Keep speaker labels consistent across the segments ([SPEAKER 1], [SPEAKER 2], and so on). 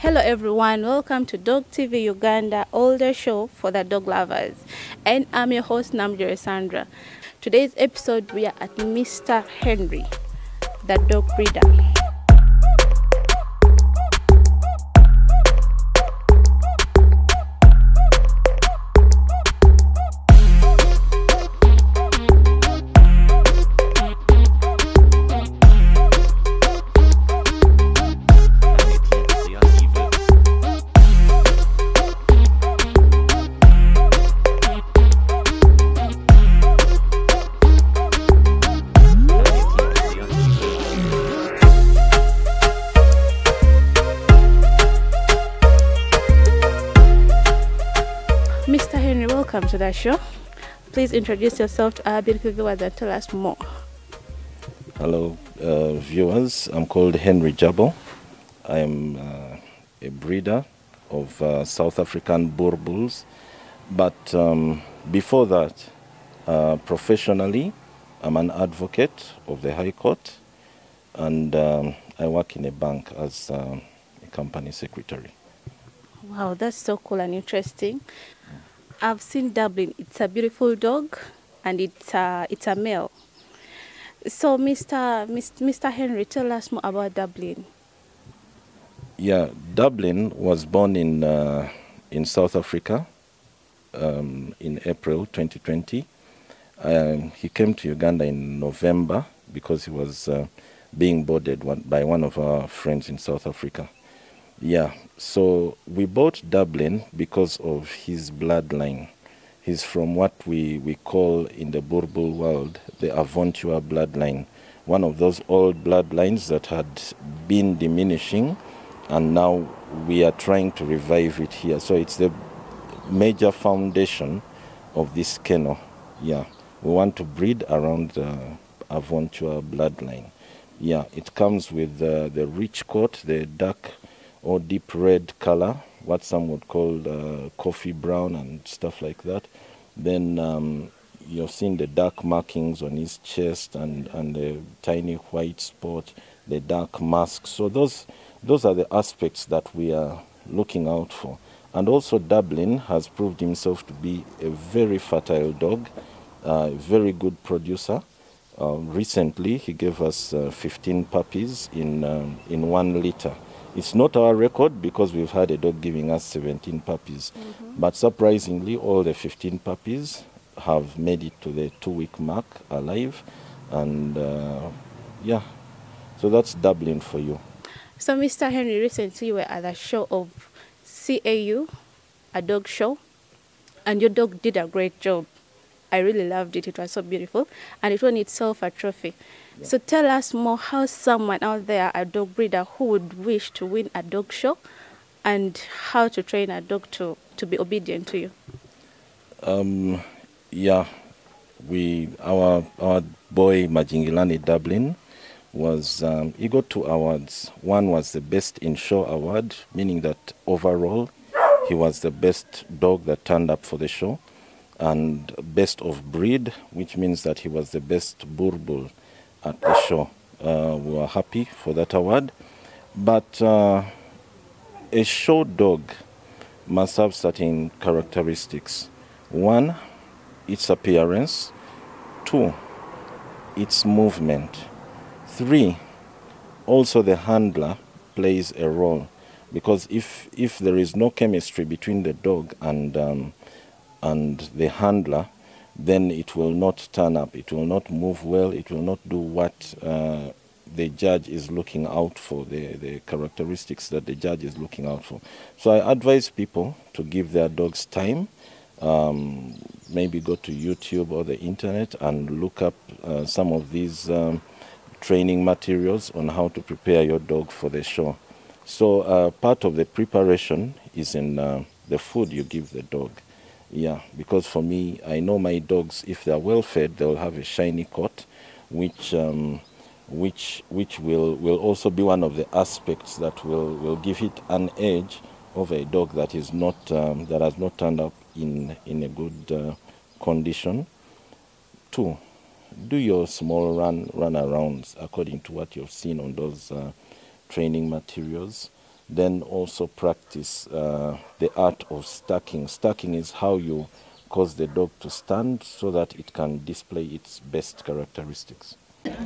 [SPEAKER 1] Hello everyone, welcome to Dog TV Uganda, older show for the dog lovers. And I'm your host Namjere Sandra. Today's episode we are at Mr. Henry, the dog breeder. Welcome to the show. Please introduce yourself to our beautiful viewers and tell us more.
[SPEAKER 2] Hello, uh, viewers. I'm called Henry Jabo. I am uh, a breeder of uh, South African Boerboels. But um, before that, uh, professionally, I'm an advocate of the High Court and um, I work in a bank as um, a company secretary.
[SPEAKER 1] Wow, that's so cool and interesting. I've seen Dublin. It's a beautiful dog, and it's a, it's a male. So, Mr. Mr. Henry, tell us more about Dublin.
[SPEAKER 2] Yeah, Dublin was born in uh, in South Africa um, in April 2020. Um, he came to Uganda in November because he was uh, being boarded by one of our friends in South Africa. Yeah, so we bought Dublin because of his bloodline. He's from what we, we call in the Boerboel world the Aventura bloodline, one of those old bloodlines that had been diminishing, and now we are trying to revive it here. So it's the major foundation of this kennel. Yeah, we want to breed around the Aventura bloodline. Yeah, it comes with uh, the rich coat, the dark or deep red color, what some would call uh, coffee brown and stuff like that. Then um, you've seen the dark markings on his chest and, and the tiny white spot, the dark mask. So those those are the aspects that we are looking out for. And also Dublin has proved himself to be a very fertile dog, a very good producer. Uh, recently, he gave us uh, 15 puppies in um, in one litter. It's not our record because we've had a dog giving us 17 puppies, but surprisingly, all the 15 puppies have made it to the two-week mark alive, and uh, yeah, so that's Dublin for you.
[SPEAKER 1] So, Mr. Henry, recently you were at the show of CAU, a dog show, and your dog did a great job. I really loved it. It was so beautiful, and it won itself a trophy. So, tell us more how someone out there, a dog breeder, who would wish to win a dog show, and how to train a dog to, to be obedient to you.
[SPEAKER 2] Um, yeah, we our our boy Majingilani Dublin was um, he got two awards. One was the best in show award, meaning that overall he was the best dog that turned up for the show, and best of breed, which means that he was the best Boerboel at the show. Uh, we were happy for that award, but uh, a show dog must have certain characteristics. One, its appearance. Two, its movement. Three, also the handler plays a role because if if there is no chemistry between the dog and um, and the handler, then it will not turn up. It will not move well. It will not do what uh, the judge is looking out for. The the characteristics that the judge is looking out for. So I advise people to give their dogs time. Um, maybe go to YouTube or the internet and look up uh, some of these um, training materials on how to prepare your dog for the show. So uh, part of the preparation is in uh, the food you give the dog. Yeah, because for me, I know my dogs, if they are well fed, they'll have a shiny coat, which um, which which will, will also be one of the aspects that will, will give it an edge over a dog that is not um, that has not turned up in in a good uh, condition. Two, do your small run run arounds according to what you've seen on those uh, training materials. Then also practice uh, the art of stacking. Stacking is how you cause the dog to stand so that it can display its best characteristics.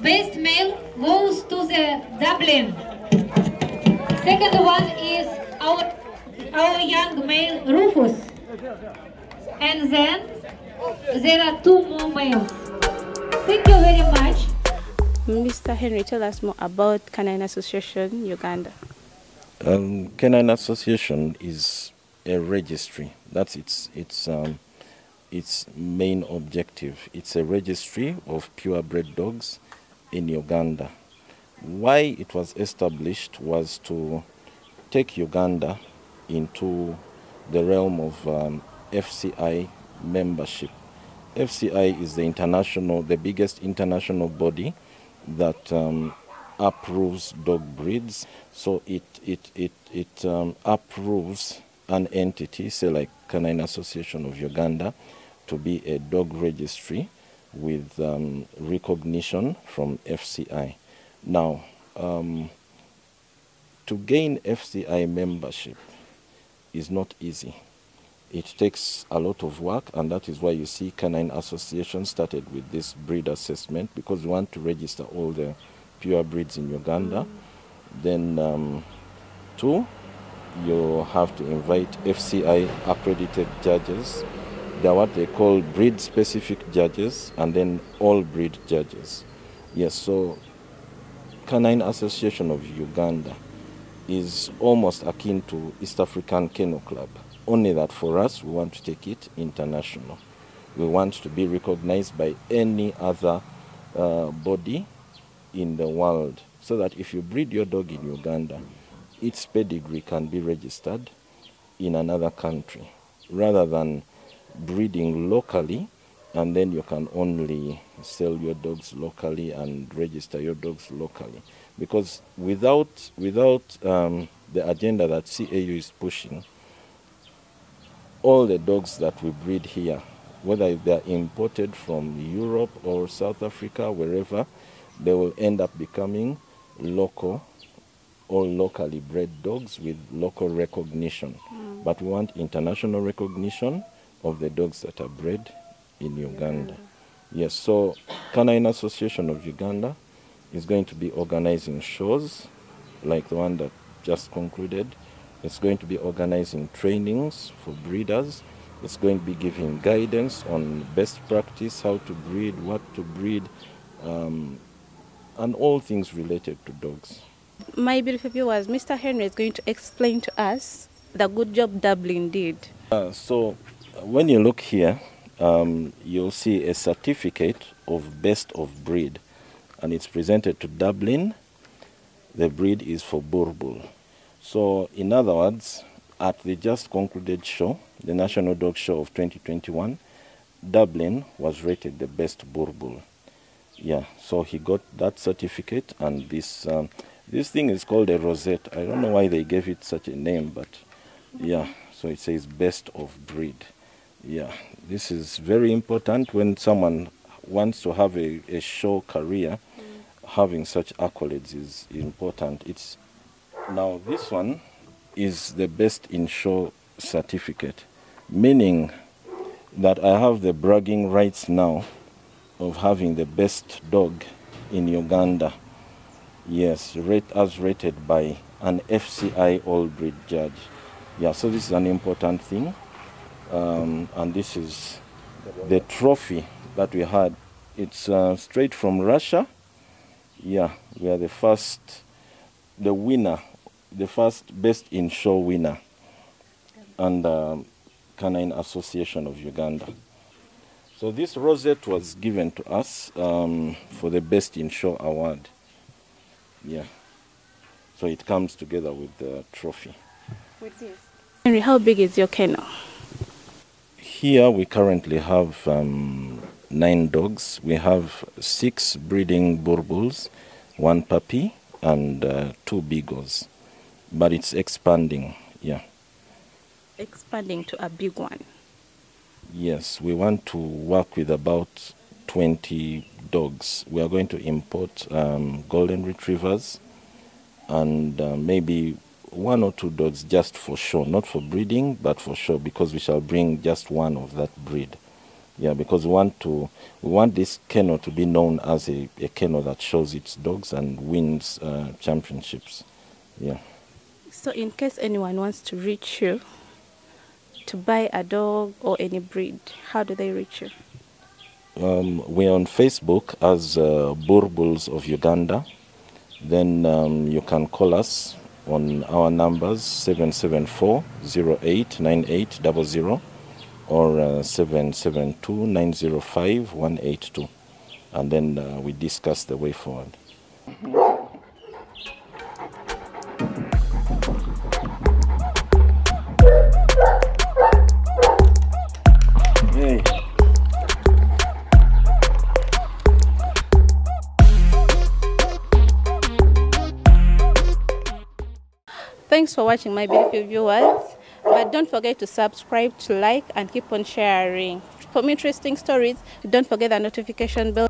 [SPEAKER 3] Best male goes to the Dublin. Second one is our our young male Rufus. And then there are two more males. Thank you very much.
[SPEAKER 1] Mr. Henry, tell us more about Canine Association Uganda.
[SPEAKER 2] Um, Canine Association is a registry. That's its its um, its main objective. It's a registry of purebred dogs in Uganda. Why it was established was to take Uganda into the realm of um, FCI membership. FCI is the international, the biggest international body that um, approves dog breeds. So it it it it um, approves an entity, say like Canine Association of Uganda, to be a dog registry with um, recognition from FCI. Now, um, to gain FCI membership is not easy. It takes a lot of work, and that is why you see Canine Association started with this breed assessment because we want to register all the pure breeds in Uganda. Then, um, two, you have to invite FCI accredited judges. They're what they call breed specific judges and then all breed judges. Yes, so Canine Association of Uganda is almost akin to East African Kennel Club. Only that for us, we want to take it international. We want to be recognized by any other uh, body in the world so that if you breed your dog in Uganda, its pedigree can be registered in another country rather than breeding locally and then you can only sell your dogs locally and register your dogs locally. Because without without um, the agenda that CAU is pushing all the dogs that we breed here whether they are imported from Europe or South Africa wherever they will end up becoming local all locally bred dogs with local recognition but we want international recognition of the dogs that are bred in Uganda. Yes, so Canine Association of Uganda is going to be organizing shows like the one that just concluded. It's going to be organizing trainings for breeders. It's going to be giving guidance on best practice, how to breed, what to breed, um, and all things related to dogs.
[SPEAKER 1] My beautiful viewers, Mr. Henry is going to explain to us the good job Dublin did.
[SPEAKER 2] Uh, so when you look here, um, you'll see a certificate of best of breed, and it's presented to Dublin. The breed is for Boerboel. So, in other words, at the just concluded show, the National Dog Show of 2021, Dublin was rated the best Boerboel. Yeah, so he got that certificate, and this um, this thing is called a rosette. I don't know why they gave it such a name, but yeah, so it says best of breed. Yeah, this is very important when someone wants to have a, a show career. Having such accolades is important. It's now this one is the best in show certificate, meaning that I have the bragging rights now of having the best dog in Uganda. Yes, rate as rated by an FCI all breed judge. Yeah, so this is an important thing. Um, and this is the trophy that we had. It's uh, straight from Russia. Yeah, we are the first, the winner, the first best in show winner, and Canine Association of Uganda. So this rosette was given to us um, for the best in show award. Yeah. So it comes together with the trophy.
[SPEAKER 1] Henry, how big is your kennel?
[SPEAKER 2] Here we currently have um, nine dogs. We have six breeding Boerboels, one puppy, and uh, two beagles. But it's expanding, yeah.
[SPEAKER 1] Expanding to a big one.
[SPEAKER 2] Yes, we want to work with about 20 dogs. We are going to import um, golden retrievers and uh, maybe one or two dogs just for show, not for breeding, but for show, because we shall bring just one of that breed. Yeah, because we want to we want this kennel to be known as a, a kennel that shows its dogs and wins uh, championships. Yeah.
[SPEAKER 1] So, in case anyone wants to reach you to buy a dog or any breed, how do they reach you?
[SPEAKER 2] Um, we're on Facebook as uh, Boerboels of Uganda. Then um, you can call us on our numbers 774 089800 or uh, 772 905 182. And then uh, we discuss the way forward.
[SPEAKER 1] Thanks for watching, my beautiful viewers. But don't forget to subscribe, to like, and keep on sharing. For interesting stories, don't forget the notification bell.